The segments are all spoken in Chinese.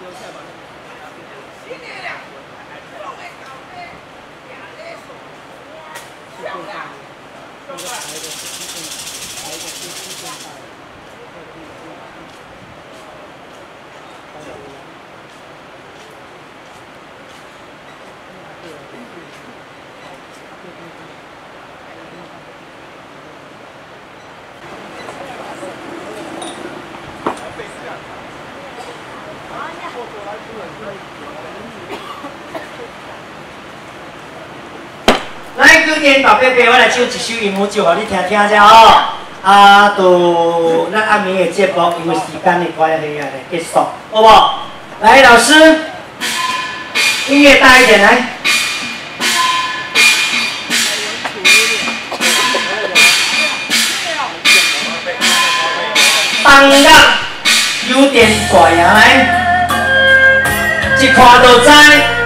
ပြောဆက်ပါလားရှင်းနေရတော့ပဲကောင်းတယ်ရလဲဆိုတော့တော့တော့အဲ့ဒါကိုသိတယ်အဲ့ဒါကိုသိတယ် 来，今天宝贝贝，我来唱一首音乐就互你听听者哦。啊，都咱暗暝的节目，因为时间的关系啊，来结束，好不好？来，老师，音乐大一点来。当然有点怪啊，来，一看就知。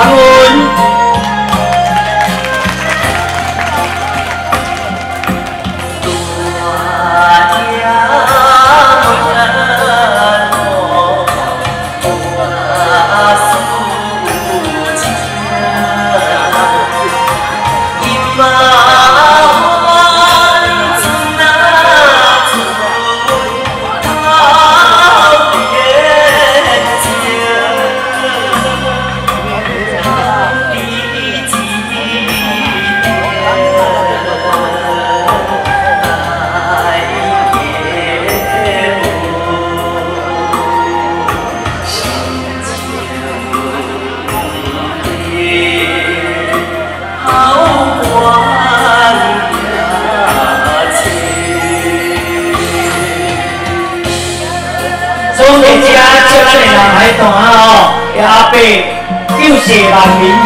感恩。谢郎民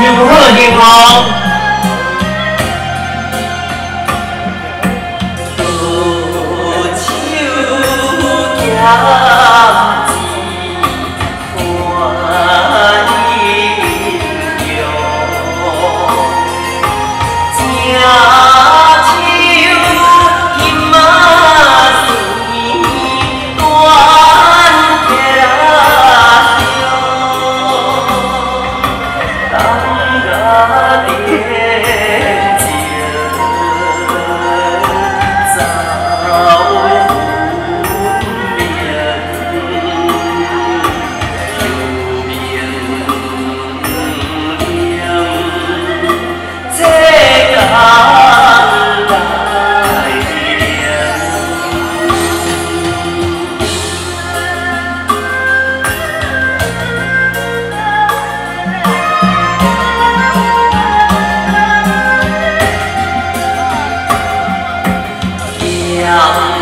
bạn mình yêu! 呀。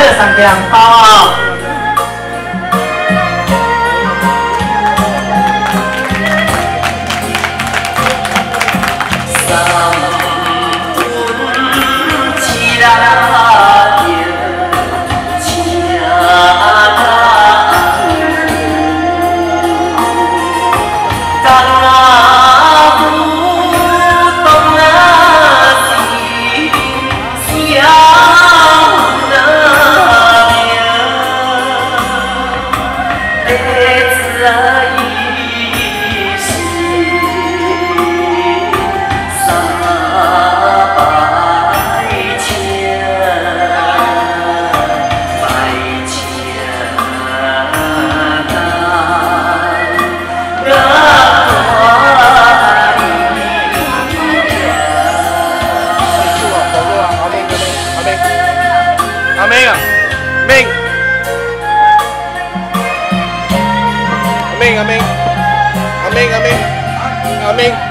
这两包么？辛い阿明，阿明。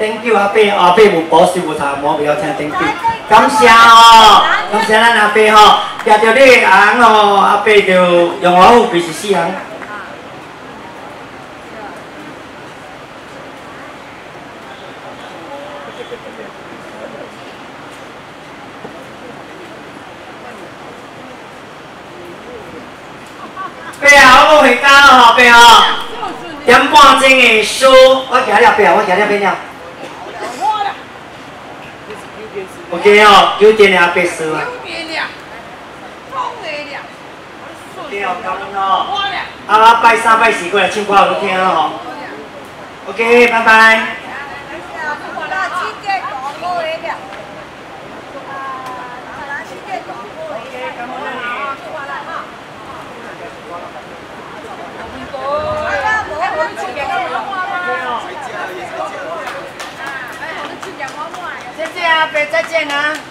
Thank you 阿伯，阿伯有保守有茶，莫不要听 Thank you。感谢哦，感谢咱阿伯吼，听到你的红哦，阿伯就用我富比是四红。回家了吼，爸吼，点半钟的书，我行了爸，我行了边了。OK 哦，九点了别输啊。OK 哦，感恩哦。啊，拜三拜四过来唱歌好听哦。OK，拜拜。谢谢啊，别再在哪。